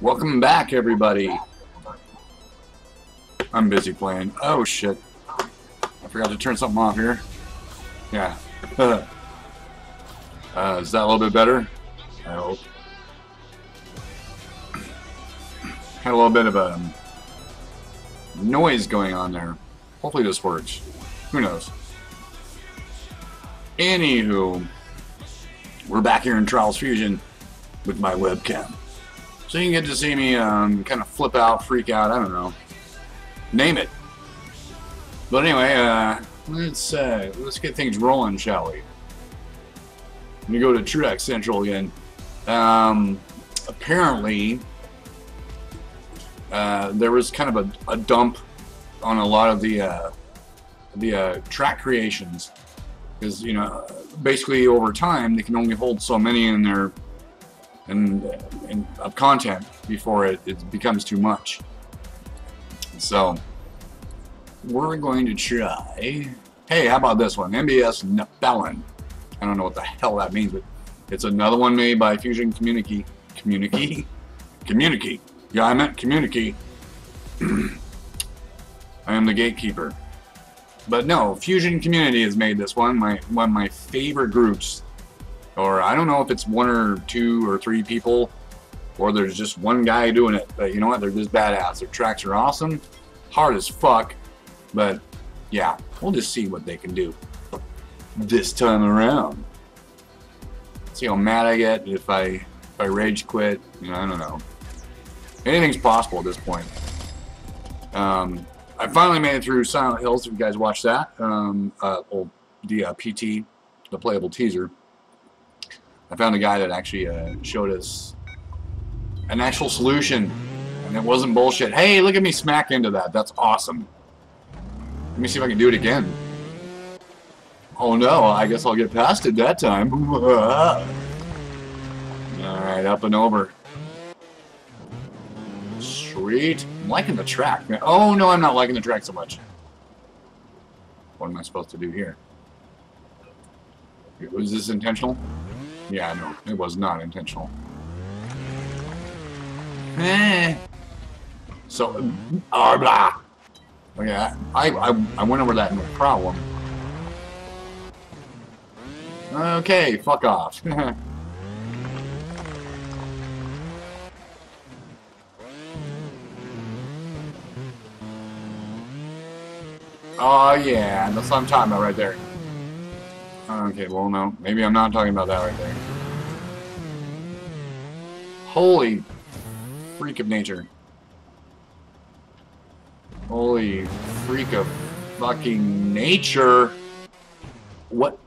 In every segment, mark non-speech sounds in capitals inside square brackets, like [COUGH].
Welcome back, everybody. I'm busy playing. Oh, shit. I forgot to turn something off here. Yeah. [LAUGHS] uh, is that a little bit better? I hope. Had a little bit of a noise going on there. Hopefully this works. Who knows? Anywho, we're back here in Trials Fusion with my webcam. So you can get to see me um, kind of flip out, freak out, I don't know. Name it. But anyway, uh, let's uh, let's get things rolling, shall we? Let me go to Track Central again. Um, apparently, uh, there was kind of a, a, dump on a lot of the uh, the uh, track creations because you know basically over time they can only hold so many in their and, and of content before it, it becomes too much. So we're going to try. Hey, how about this one? MBS Nephelon. I don't know what the hell that means, but it's another one made by Fusion Community. Community? [LAUGHS] Community. Yeah, I meant Community. [CLEARS THROAT] I am the gatekeeper. But no, Fusion Community has made this one. My one of my favorite groups or I don't know if it's one or two or three people, or there's just one guy doing it. But you know what? They're just badass. Their tracks are awesome, hard as fuck. But yeah, we'll just see what they can do this time around. See how mad I get if I if I rage quit. You know, I don't know. Anything's possible at this point. Um, I finally made it through Silent Hills. If you guys watched that, um, uh, well, the uh, PT, the playable teaser. I found a guy that actually uh, showed us an actual solution, and it wasn't bullshit. Hey, look at me smack into that. That's awesome. Let me see if I can do it again. Oh no, I guess I'll get past it that time. [LAUGHS] Alright, up and over. Sweet. I'm liking the track, man. Oh no, I'm not liking the track so much. What am I supposed to do here? Was this intentional? Yeah, no, it was not intentional. Eh. So, uh, blah. Okay, I, I, I went over that no problem. Okay, fuck off. [LAUGHS] oh yeah, that's what I'm talking about right there. Okay, well, no. Maybe I'm not talking about that right there. Holy freak of nature. Holy freak of fucking nature. What?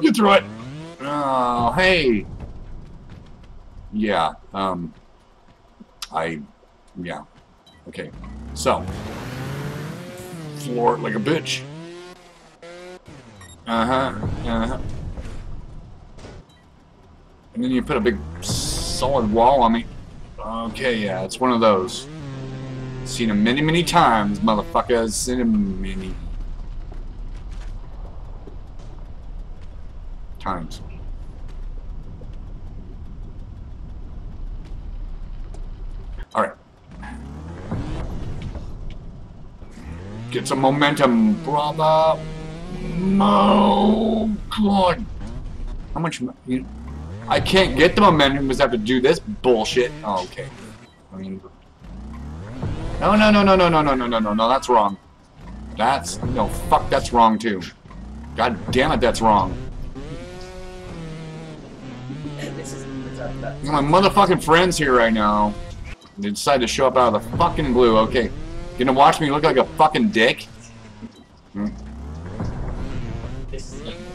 get through it. Oh, hey. Yeah, um, I, yeah. Okay, so, floor like a bitch. Uh-huh, uh-huh. And then you put a big solid wall on me. Okay, yeah, it's one of those. Seen him many, many times, motherfuckers. Seen him many times. Alright. Get some momentum, brother. Oh, God. How much... You, I can't get the momentum because I have to do this bullshit. Oh, okay. I mean... No, no, no, no, no, no, no, no, no, no, no, that's wrong. That's... No, fuck, that's wrong, too. God damn it, that's wrong. My motherfucking friend's here right now. They decided to show up out of the fucking blue. Okay. Gonna watch me look like a fucking dick? Hmm.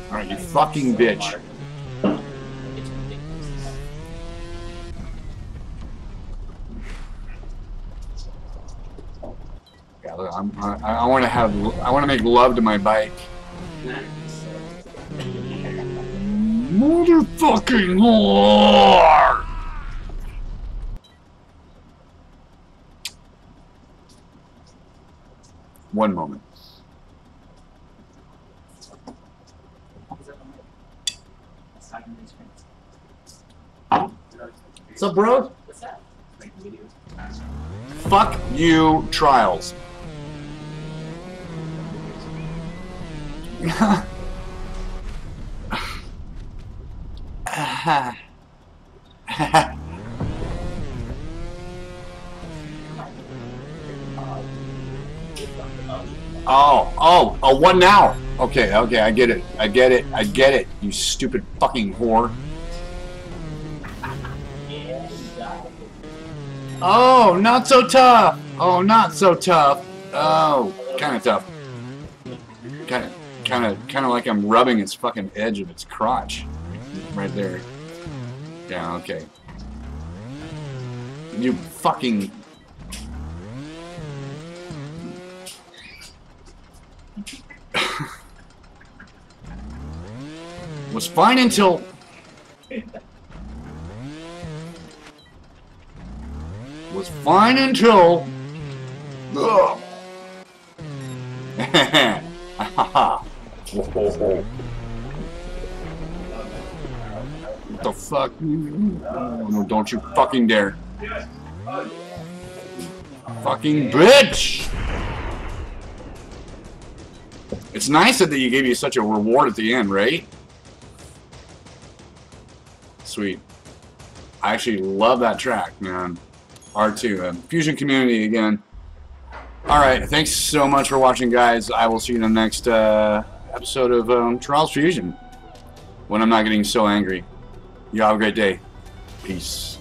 Alright, you fucking bitch. Yeah, look, I'm, I, I want to have, I want to make love to my bike. Motherfucking whore! One moment. What's up, bro? Fuck you, Trials. [LAUGHS] [LAUGHS] oh, oh, oh, what now? Okay, okay, I get it. I get it. I get it. You stupid fucking whore. Oh, not so tough. Oh, not so tough. Oh, kind of tough. Kind of, kind of, kind of like I'm rubbing its fucking edge of its crotch, right there. Yeah, okay. You fucking. Was fine until was fine until. What [LAUGHS] the fuck? Don't you fucking dare. Fucking bitch! It's nice that you gave you such a reward at the end, right? Sweet. I actually love that track, man. R2. Um, Fusion community again. Alright, thanks so much for watching, guys. I will see you in the next uh, episode of um, Trials Fusion. When I'm not getting so angry. You have a great day. Peace.